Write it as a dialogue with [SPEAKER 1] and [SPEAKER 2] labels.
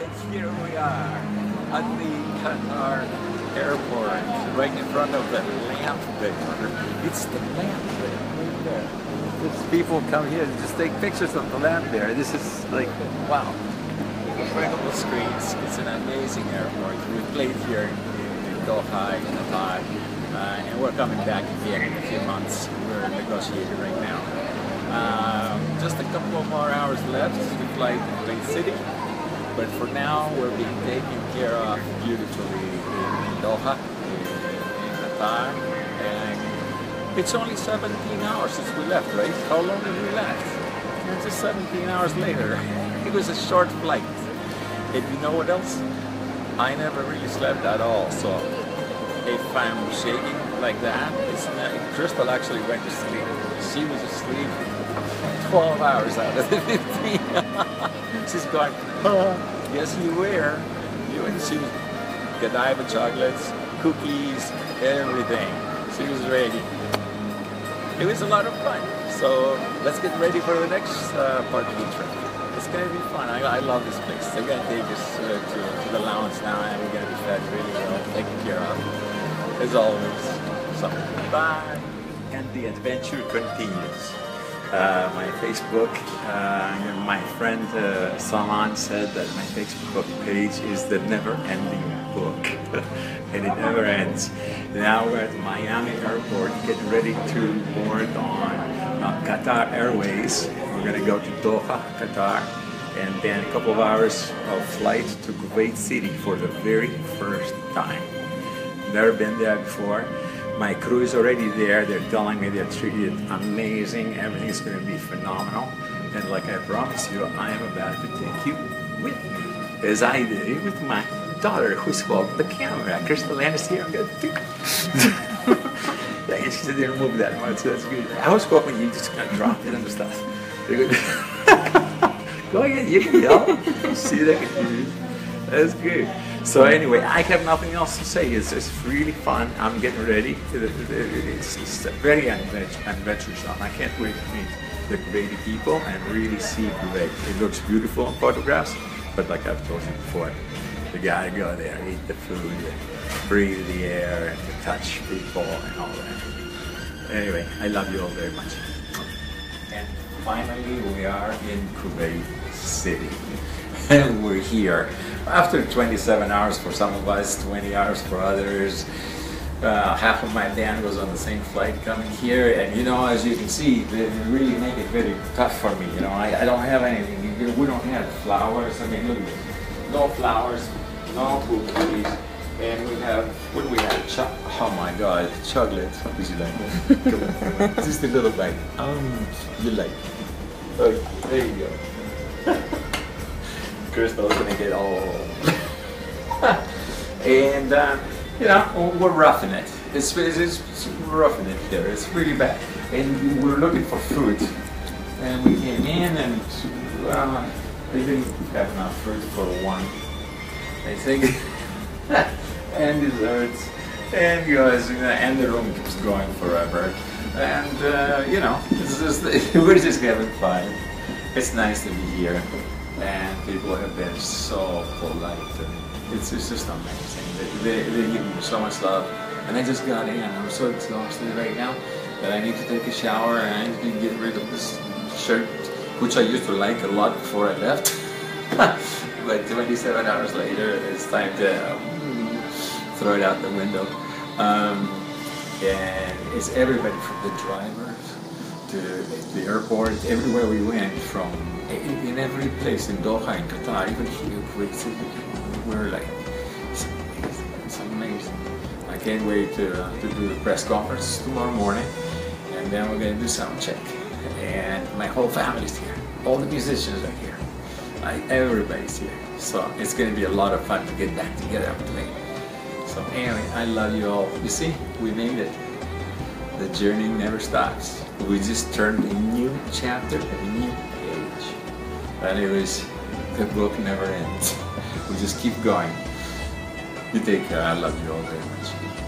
[SPEAKER 1] And here we are at the Qatar airport, right in front of the Lamp Bear. It's the Lamp Bear, right there. People come here and just take pictures of the Lamp Bear. This is like, wow. Incredible screens. It's an amazing airport. We played here in, Doha, in Qatar, uh, and we're coming back again in a few months. We're negotiating right now. Um, just a couple of more hours left to fly to Kuwait City. But for now, we're being taken care of beautifully in Doha, in, in Qatar. And it's only 17 hours since we left, right? How long did we left? And just 17 hours later. It was a short flight. And you know what else? I never really slept at all. So if I'm shaking like that, it's not, Crystal actually went to sleep. She was asleep 12 hours out of the 15. She's going, oh, yes you were. You and she was Godiva chocolates, cookies, everything. She was ready. It was a lot of fun. So let's get ready for the next uh, part of the trip. It's gonna be fun. I, I love this place. They're gonna take us uh, to, to the lounge now and we're gonna be fed really well, taken care of. As always. So, bye. And the adventure continues. Uh, my Facebook, uh, my friend uh, Salman said that my Facebook page is the never-ending book, and it never ends. Now we're at Miami Airport, getting ready to board on uh, Qatar Airways. We're gonna go to Doha, Qatar, and then a couple of hours of flight to Kuwait City for the very first time. Never been there before. My crew is already there. They're telling me they're treated amazing. Everything's going to be phenomenal. And like I promised you, I am about to take you with me, as I did with my daughter, who's holding the camera. Crystal is here. I'm going to. she said, didn't move that much. So that's good. I was hoping you just kind of dropped it and stuff. Go ahead, you can yell. See that? That's good. So anyway, I have nothing else to say. It's just really fun. I'm getting ready. It's, it's very adventurous. I can't wait to meet the Kuwaiti people and really see Kuwait. It looks beautiful in photographs, but like I've told you before, you gotta go there, eat the food, breathe the air, and to touch people and all that. Anyway, I love you all very much. And finally, we are in Kuwait City. And we're here after 27 hours for some of us, 20 hours for others. Uh, half of my band was on the same flight coming here, and you know, as you can see, they really make it very tough for me. You know, I, I don't have anything. We don't have flowers. I mean, look at this. No flowers, no cookies, and we have, what do we have? Cho oh my god, chocolate. Would you like? Come on, come on. Just a little bite. Um, you like. Okay, there you go. Crystal's gonna get all. and uh, you know, we're roughing it. It's, it's, it's roughing it here. It's really bad. And we're looking for food. And we came in and uh, they didn't have enough food for one. I think. and desserts. And guys, and the room keeps going forever. And uh, you know, we're just having fun. It's nice to be here and people have been so polite to me. It's, it's just amazing. They, they, they give me so much love. And I just got in. I'm so exhausted right now that I need to take a shower and I need to get rid of this shirt, which I used to like a lot before I left. but 27 hours later, it's time to um, throw it out the window. Um, and it's everybody from the driver the airport, everywhere we went, from in, every place in Doha, in Qatar, even here, we're like, it's amazing, it's amazing. I can't wait to, uh, to do the press conference tomorrow morning, and then we're gonna do sound check. And my whole family's here. All the musicians are here. Like, everybody's here. So it's gonna be a lot of fun to get back together today. So anyway, I love you all. You see, we made it. The journey never stops. We just turned a new chapter, a new page. It was, the book never ends. We just keep going. You take care. I love you all very much.